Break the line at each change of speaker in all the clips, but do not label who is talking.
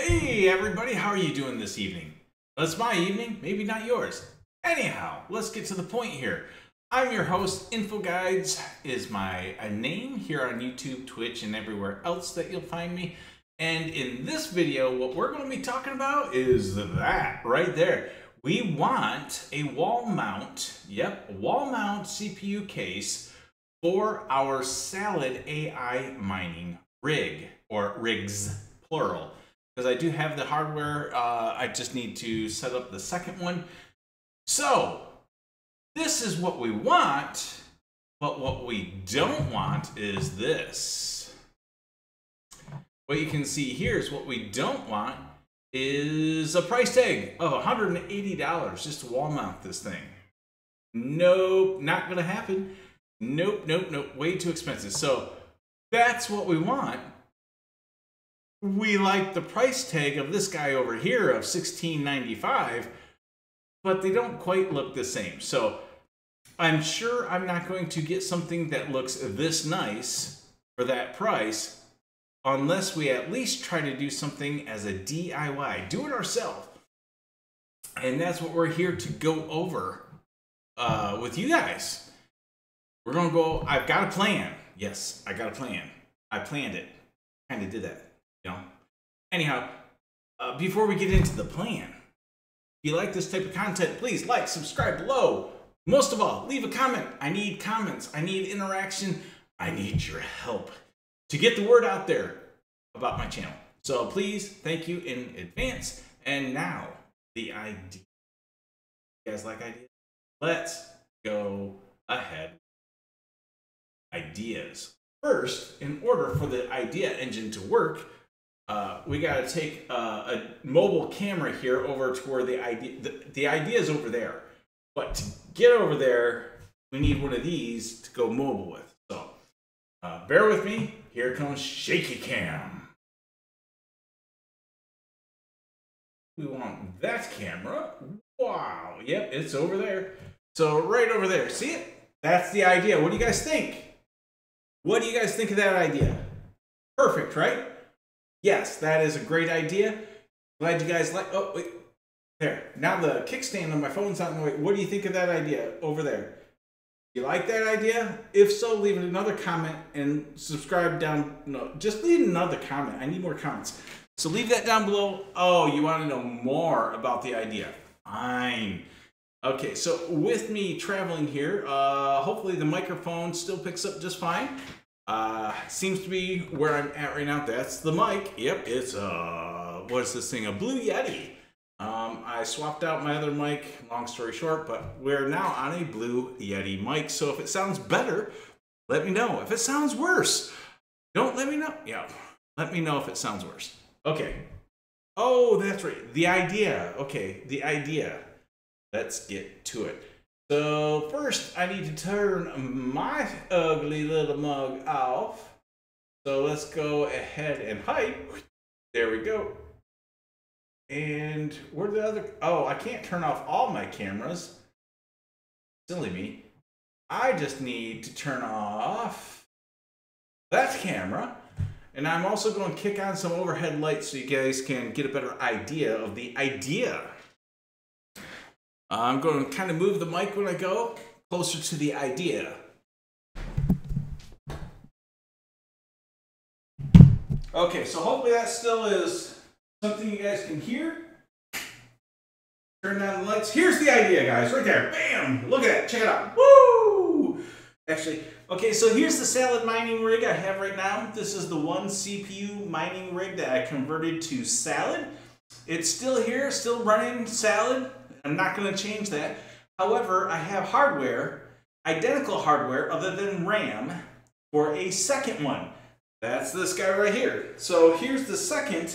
Hey everybody, how are you doing this evening? It's my evening, maybe not yours. Anyhow, let's get to the point here. I'm your host, nfoGuides is my name here on YouTube, Twitch, and everywhere else that you'll find me. And in this video, what we're going to be talking about is that right there. We want a wall mount, yep, wall mount CPU case for our Salad AI mining rig, or rigs, plural. Because I do have the hardware, uh, I just need to set up the second one. So, this is what we want, but what we don't want is this. What you can see here is what we don't want is a price tag of $180 just to wall mount this thing. Nope, not gonna happen. Nope, nope, nope, way too expensive. So that's what we want. We like the price tag of this guy over here of $16.95, but they don't quite look the same. So I'm sure I'm not going to get something that looks this nice for that price unless we at least try to do something as a DIY, do it ourselves. And that's what we're here to go over uh, with you guys. We're gonna go, I've got a plan. Yes, I got a plan. I planned it. Kind of did that, you know? Anyhow, uh, before we get into the plan, if you like this type of content, please like, subscribe below. Most of all, leave a comment. I need comments. I need interaction. I need your help to get the word out there about my channel. So please, thank you in advance. And now, the idea. You guys like ideas? Let's go ahead. Ideas. First, in order for the idea engine to work, uh, we got to take uh, a mobile camera here over to where the idea, the, the idea is over there. But to get over there, we need one of these to go mobile with. So uh, bear with me. Here comes Shaky Cam. We want that camera. Wow. Yep, it's over there. So right over there. See it? That's the idea. What do you guys think? What do you guys think of that idea? Perfect, right? Yes, that is a great idea. Glad you guys like. Oh, wait. There. Now the kickstand on my phone's out in the way. What do you think of that idea over there? You like that idea? If so, leave another comment and subscribe down. No, just leave another comment. I need more comments. So leave that down below. Oh, you want to know more about the idea? Fine. Okay, so with me traveling here, uh, hopefully the microphone still picks up just fine. Uh, seems to be where I'm at right now. That's the mic. Yep, it's, uh, what is this thing? A Blue Yeti. Um, I swapped out my other mic, long story short, but we're now on a Blue Yeti mic. So if it sounds better, let me know. If it sounds worse, don't let me know. Yeah, let me know if it sounds worse. Okay. Oh, that's right. The idea. Okay, the idea. Let's get to it. So first I need to turn my ugly little mug off. So let's go ahead and hide. There we go. And where the other? Oh, I can't turn off all my cameras. Silly me. I just need to turn off that camera. And I'm also going to kick on some overhead lights so you guys can get a better idea of the idea. I'm going to kind of move the mic when I go closer to the idea. Okay, so hopefully that still is something you guys can hear. Turn down the lights. Here's the idea, guys, right there. Bam! Look at that. Check it out. Woo! Actually, okay, so here's the salad mining rig I have right now. This is the one CPU mining rig that I converted to salad. It's still here, still running salad. I'm not going to change that. However, I have hardware, identical hardware other than RAM, for a second one. That's this guy right here. So here's the second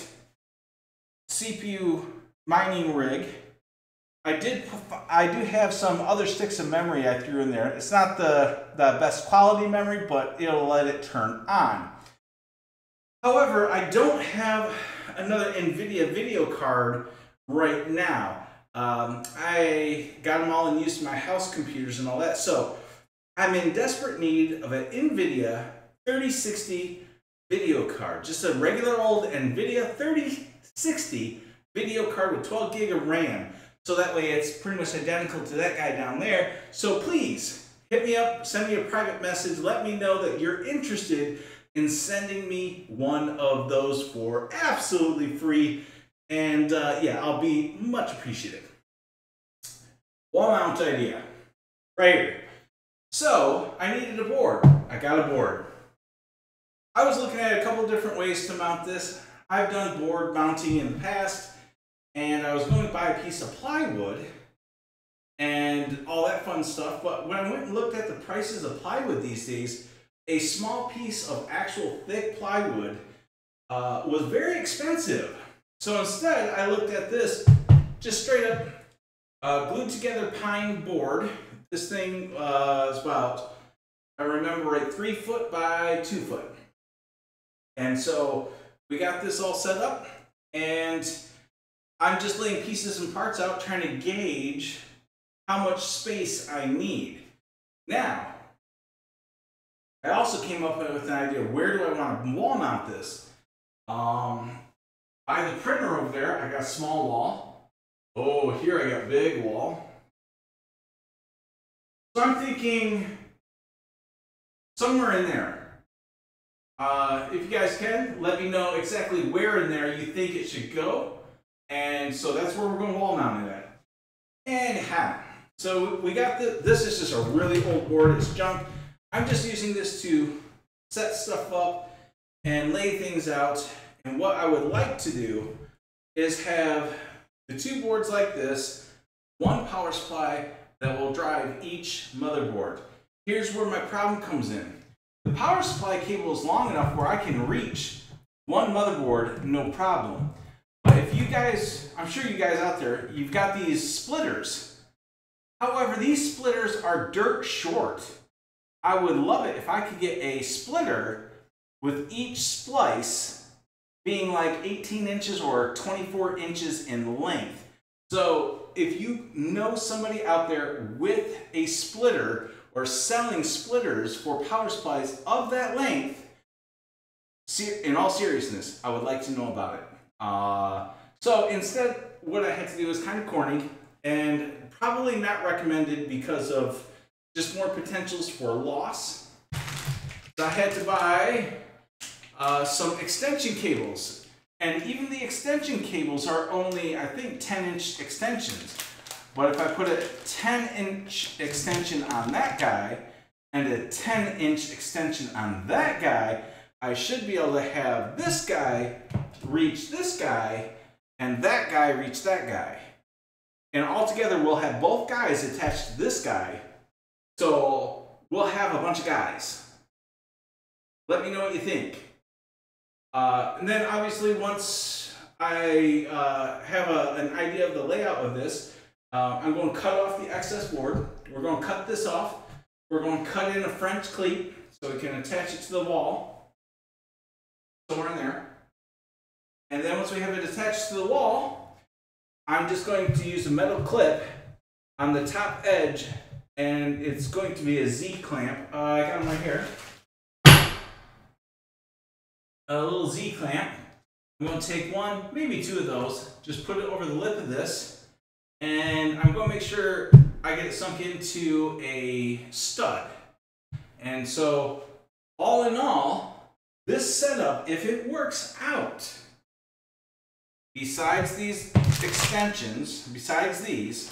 CPU mining rig. I did I do have some other sticks of memory I threw in there. It's not the, the best quality memory, but it'll let it turn on. However, I don't have another NVIDIA video card right now. Um, I got them all in use in my house computers and all that. So I'm in desperate need of an NVIDIA 3060 video card. Just a regular old NVIDIA 3060 video card with 12 gig of RAM. So that way it's pretty much identical to that guy down there. So please hit me up, send me a private message, let me know that you're interested in sending me one of those for absolutely free. And uh, yeah, I'll be much appreciative. Wall mount idea, right here. So I needed a board. I got a board. I was looking at a couple different ways to mount this. I've done board mounting in the past, and I was going to buy a piece of plywood and all that fun stuff. But when I went and looked at the prices of plywood these days, a small piece of actual thick plywood uh, was very expensive. So instead, I looked at this just straight up uh, glued together pine board. This thing uh, is about, I remember right, three foot by two foot. And so we got this all set up and I'm just laying pieces and parts out trying to gauge how much space I need. Now, I also came up with an idea, where do I want to wall mount this? Um, by the printer over there, I got a small wall. Oh, here I got big wall. So I'm thinking somewhere in there. Uh, if you guys can, let me know exactly where in there you think it should go. And so that's where we're going to wall mount it at. Anyhow, so we got the, this is just a really old board, it's junk. I'm just using this to set stuff up and lay things out. And what I would like to do is have the two boards like this, one power supply that will drive each motherboard. Here's where my problem comes in. The power supply cable is long enough where I can reach one motherboard, no problem. But if you guys, I'm sure you guys out there, you've got these splitters. However, these splitters are dirt short. I would love it if I could get a splitter with each splice being like 18 inches or 24 inches in length. So if you know somebody out there with a splitter or selling splitters for power supplies of that length, in all seriousness, I would like to know about it. Uh, so instead, what I had to do was kind of corny and probably not recommended because of just more potentials for loss. So I had to buy uh, some extension cables. And even the extension cables are only, I think, 10 inch extensions. But if I put a 10 inch extension on that guy and a 10 inch extension on that guy, I should be able to have this guy reach this guy and that guy reach that guy. And altogether we'll have both guys attached to this guy so we'll have a bunch of guys. Let me know what you think. Uh, and then obviously once I uh, have a, an idea of the layout of this, uh, I'm going to cut off the excess board. We're going to cut this off. We're going to cut in a French cleat so we can attach it to the wall. Somewhere in there. And then once we have it attached to the wall, I'm just going to use a metal clip on the top edge and it's going to be a Z clamp. Uh, I got them right here. A little Z clamp. I'm going to take one, maybe two of those, just put it over the lip of this, and I'm going to make sure I get it sunk into a stud. And so, all in all, this setup, if it works out, besides these extensions, besides these,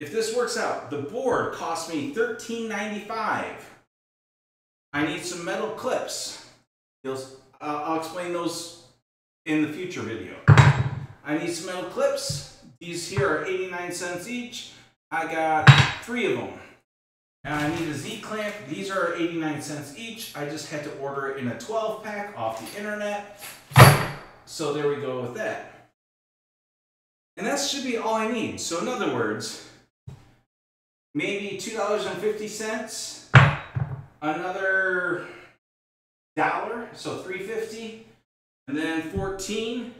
if this works out, the board cost me $13.95. I need some metal clips. Uh, I'll explain those in the future video. I need some metal clips. These here are 89 cents each. I got three of them. And I need a Z-clamp. These are 89 cents each. I just had to order it in a 12 pack off the internet. So there we go with that. And that should be all I need. So in other words, maybe $2.50, another dollar, so 350, and then 14.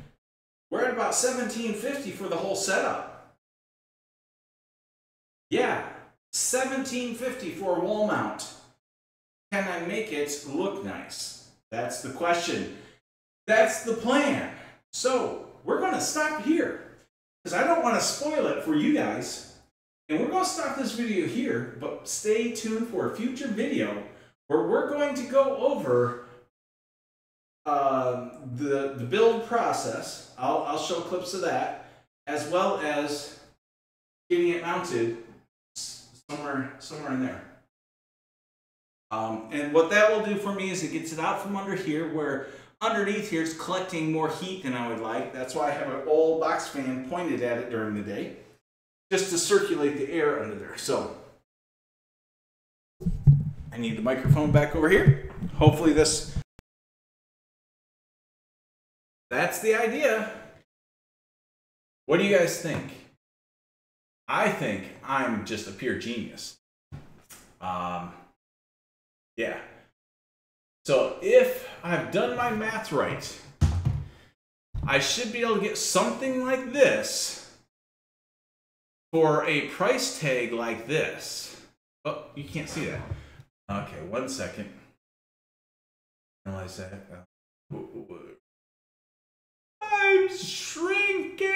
We're at about 1750 for the whole setup. Yeah, 1750 for a wall mount. Can I make it look nice? That's the question. That's the plan. So, we're going to stop here because I don't want to spoil it for you guys. And we're going to stop this video here, but stay tuned for a future video where we're going to go over um, the, the build process. I'll, I'll show clips of that, as well as getting it mounted somewhere, somewhere in there. Um, and what that will do for me is it gets it out from under here where underneath here is collecting more heat than I would like. That's why I have an old box fan pointed at it during the day, just to circulate the air under there. So I need the microphone back over here. Hopefully this, that's the idea. What do you guys think? I think I'm just a pure genius. Um, yeah. So if I've done my math right, I should be able to get something like this for a price tag like this. Oh, you can't see that. Okay, one second. Analyze that. I'm shrinking.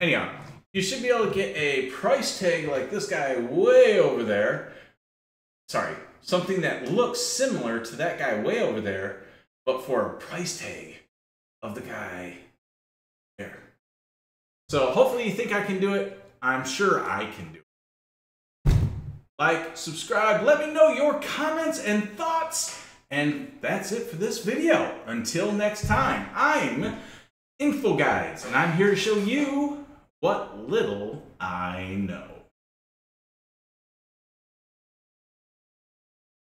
Anyhow, you should be able to get a price tag like this guy way over there. Sorry, something that looks similar to that guy way over there, but for a price tag of the guy there. So hopefully you think I can do it. I'm sure I can do it. Like, subscribe, let me know your comments and thoughts. And that's it for this video. Until next time, I'm nfoGuides, and I'm here to show you what little I know.